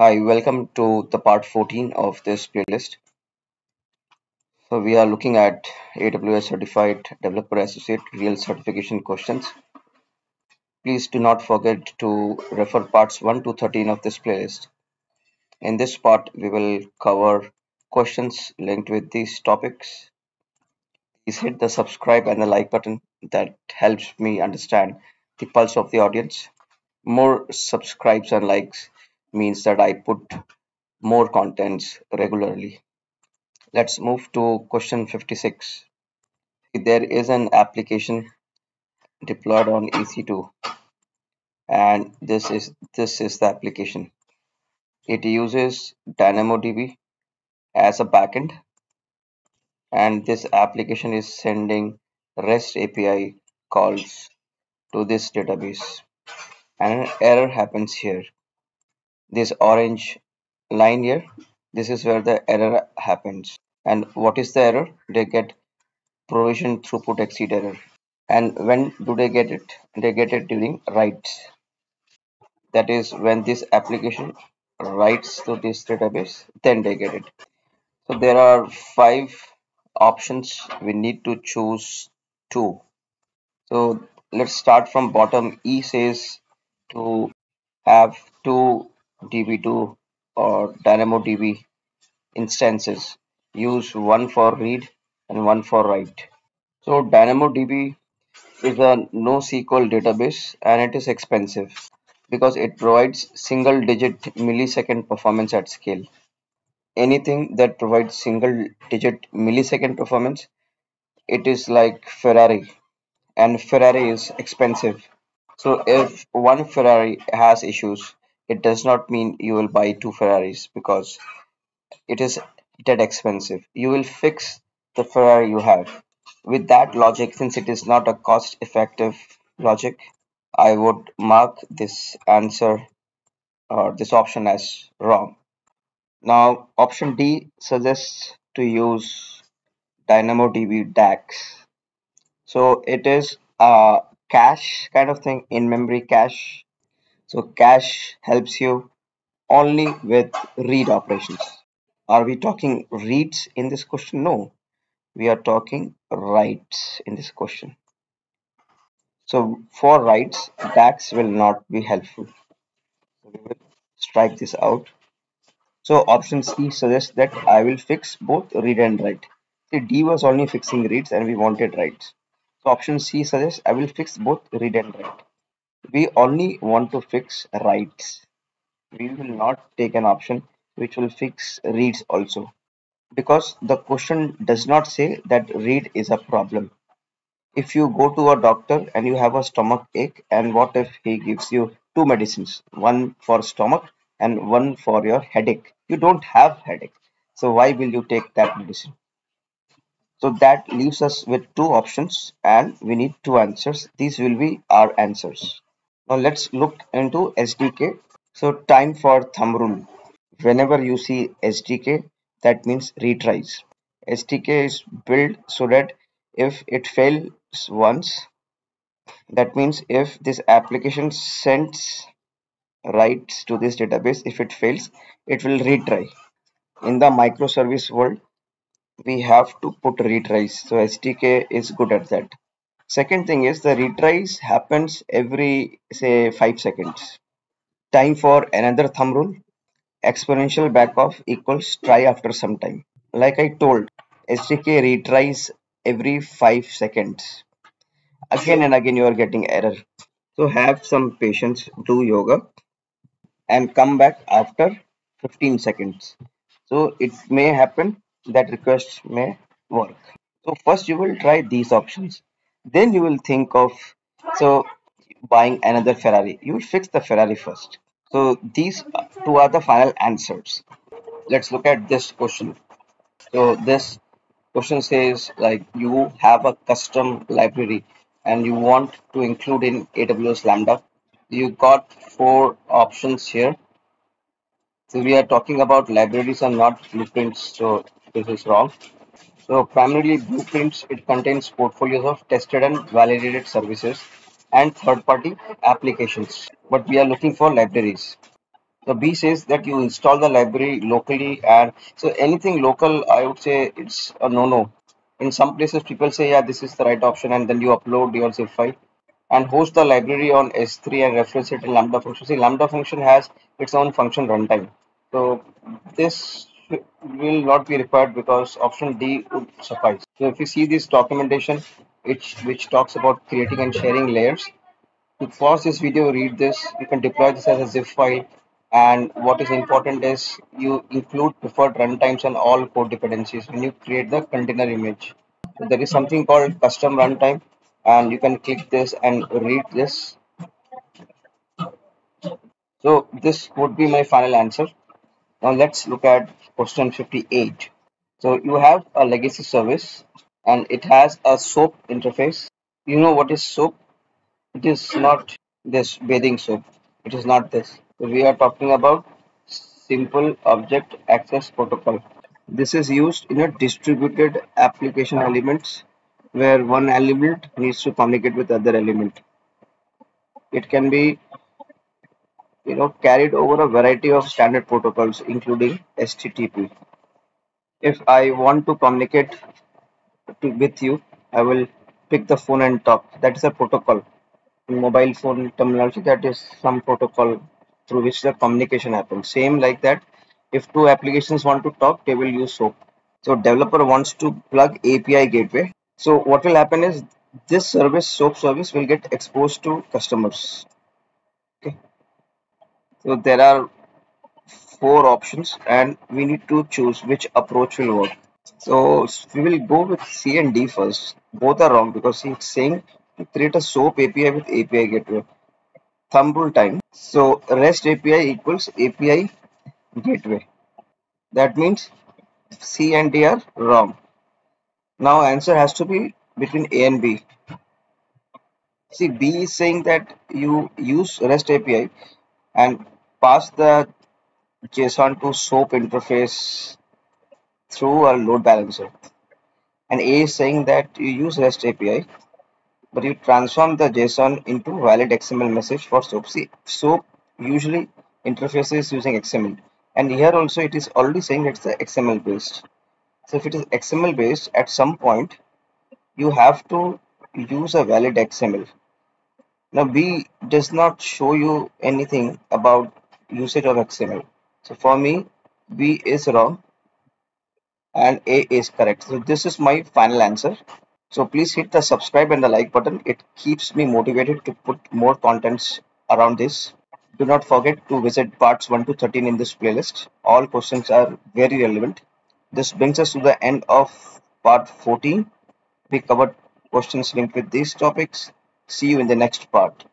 Hi, welcome to the part 14 of this playlist. So we are looking at AWS Certified Developer Associate Real Certification questions. Please do not forget to refer parts 1 to 13 of this playlist. In this part, we will cover questions linked with these topics. Please hit the subscribe and the like button that helps me understand the pulse of the audience. More subscribes and likes means that I put more contents regularly. Let's move to question 56. There is an application deployed on EC2 and this is this is the application. It uses DynamoDB as a backend and this application is sending REST API calls to this database and an error happens here this orange line here. This is where the error happens. And what is the error? They get provision throughput exceed error. And when do they get it? They get it during writes. That is when this application writes to this database then they get it. So there are five options we need to choose two so let's start from bottom. E says to have two db2 or dynamodb instances. Use one for read and one for write. So dynamodb is a NoSQL database and it is expensive because it provides single digit millisecond performance at scale. Anything that provides single digit millisecond performance it is like Ferrari and Ferrari is expensive. So if one Ferrari has issues it does not mean you will buy two Ferraris because it is that expensive. You will fix the Ferrari you have. With that logic, since it is not a cost effective logic, I would mark this answer or this option as wrong. Now, option D suggests to use DynamoDB DAX. So it is a cache kind of thing in memory cache so cache helps you only with read operations. Are we talking reads in this question? No, we are talking writes in this question. So for writes, DAX will not be helpful. So we will strike this out. So option C suggests that I will fix both read and write. See, D was only fixing reads and we wanted writes. So option C suggests I will fix both read and write we only want to fix writes we will not take an option which will fix reads also. Because the question does not say that read is a problem. If you go to a doctor and you have a stomach ache and what if he gives you two medicines? One for stomach and one for your headache. You don't have headache. So why will you take that medicine? So that leaves us with two options and we need two answers. These will be our answers now let's look into SDK. So time for thumb rule. Whenever you see SDK, that means retries. SDK is built so that if it fails once, that means if this application sends writes to this database, if it fails, it will retry. In the microservice world, we have to put retries. So SDK is good at that. Second thing is the retries happens every say 5 seconds. Time for another thumb rule. Exponential backoff equals try after some time. Like I told, SDK retries every 5 seconds. Again and again you are getting error. So have some patience, do yoga and come back after 15 seconds. So it may happen that request may work. So first you will try these options then you will think of so buying another ferrari. You will fix the ferrari first. So these two are the final answers. Let's look at this question. So this question says like you have a custom library and you want to include in aws lambda. You got four options here. So we are talking about libraries and not blueprints so this is wrong so primarily Blueprints, it contains portfolios of tested and validated services and third-party applications. But we are looking for libraries. The B says that you install the library locally and so anything local, I would say it's a no-no. In some places, people say, yeah, this is the right option, and then you upload your zip file and host the library on S3 and reference it in Lambda function. See, Lambda function has its own function runtime. So this will not be required because option D would suffice. So if you see this documentation, which which talks about creating and sharing layers, to pause this video, read this. You can deploy this as a zip file and what is important is you include preferred runtimes and all code dependencies when you create the container image there is something called custom runtime and you can click this and read this so this would be my final answer now let's look at question 58 so you have a legacy service and it has a soap interface. You know what is soap? It is not this bathing soap. It is not this. We are talking about simple object access protocol. This is used in a distributed application elements where one element needs to communicate with other element. It can be you know carried over a variety of standard protocols including HTTP. If I want to communicate to, with you, I will pick the phone and talk. That is a protocol. In mobile phone terminology, that is some protocol through which the communication happens. Same like that, if two applications want to talk, they will use SOAP. So developer wants to plug API gateway. So what will happen is this service, SOAP service will get exposed to customers. So there are four options and we need to choose which approach will work. So we will go with C and D first. Both are wrong because it's saying to create a SOAP API with API gateway thumb rule time. So REST API equals API gateway. That means C and D are wrong. Now answer has to be between A and B. See B is saying that you use REST API and pass the JSON to SOAP interface through a load balancer. And A is saying that you use REST API but you transform the JSON into valid XML message for SOAP. See, SOAP usually interfaces using XML and here also it is already saying it's the XML based. So if it is XML based at some point you have to use a valid XML. Now B does not show you anything about usage of XML. So for me B is wrong and A is correct. So this is my final answer. So please hit the subscribe and the like button. It keeps me motivated to put more contents around this. Do not forget to visit parts 1 to 13 in this playlist. All questions are very relevant. This brings us to the end of part 14. We covered questions linked with these topics. See you in the next part.